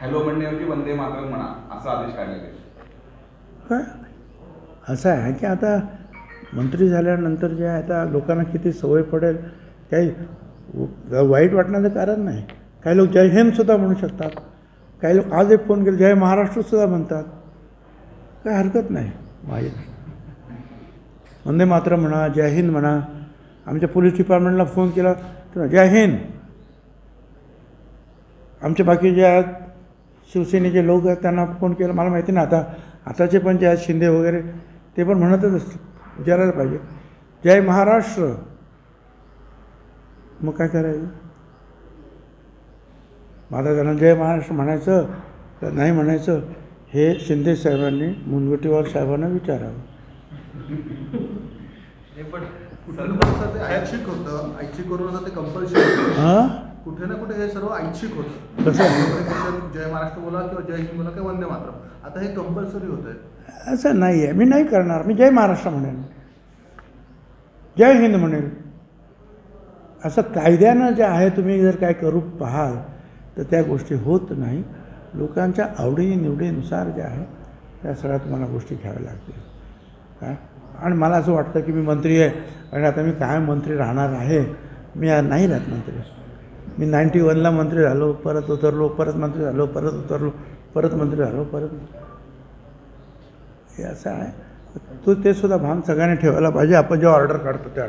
Hello म्हणण्याऐवजी वंदे मातरम म्हणा असा आदेश काढलेला काय? असं आहे की आता मंत्री झाल्यानंतर जे आहे आता लोकांना किती सवय पडेल काही वाईट वाटण्याचं कारण नाही. काही लोक जय हिंदसुद्धा म्हणू शकतात. काही लोक आज एक फोन केले जय महाराष्ट्रसुद्धा म्हणतात. काय हरकत नाही माझी वंदे मात्र म्हणा जय हिंद म्हणा. आमच्या पोलीस डिपार्टमेंटला फोन केला तर जय हिंद. आमचे बाकी जे आहेत शिवसेनेचे लोक आहेत त्यांना फोन केला मला माहिती नाही आता आताचे पण जे आहेत शिंदे वगैरे ते पण म्हणतच असतील विचारायला पाहिजे. जय महाराष्ट्र. मग काय करायचं? माझा त्यांना जय महाराष्ट्र म्हणायचं का नाही म्हणायचं हे शिंदे साहेबांनी मुनगटीवार साहेबांना विचारावं. पण ऐच्छिक होतं ऐच्छिक करून ते हां? कुठे ना कुठे हे सर्व ऐच्छिक होतं. जय महाराष्ट्र बोला किंवा जय हिंद बोला किंवा वंदे मातरम. आता हे कंपल्सरी होत आहे असं नाही आहे. मी नाही करणार. मी जय महाराष्ट्र म्हणेन. जय हिंद म्हणेल असं कायद्यानं जे आहे तुम्ही जर काय करू पाहाल तर त्या गोष्टी होत नाही. लोकांच्या आवडीनिवडीनुसार जे आहे त्या सगळ्या तुम्हाला गोष्टी घ्याव्या लागतील. काय आणि मला असं वाटतं की मी मंत्री आहे आणि आता मी काय मंत्री राहणार आहे मी नाही राहत मंत्री. मी नाईन्टी वनला मंत्री झालो परत उतरलो परत मंत्री झालो परत उतरलो परत मंत्री झालो परत हे असं आहे. तो ते सुद्धा भान सगळ्यांनी ठेवायला पाहिजे. आपण जेव्हा ऑर्डर काढतो त्या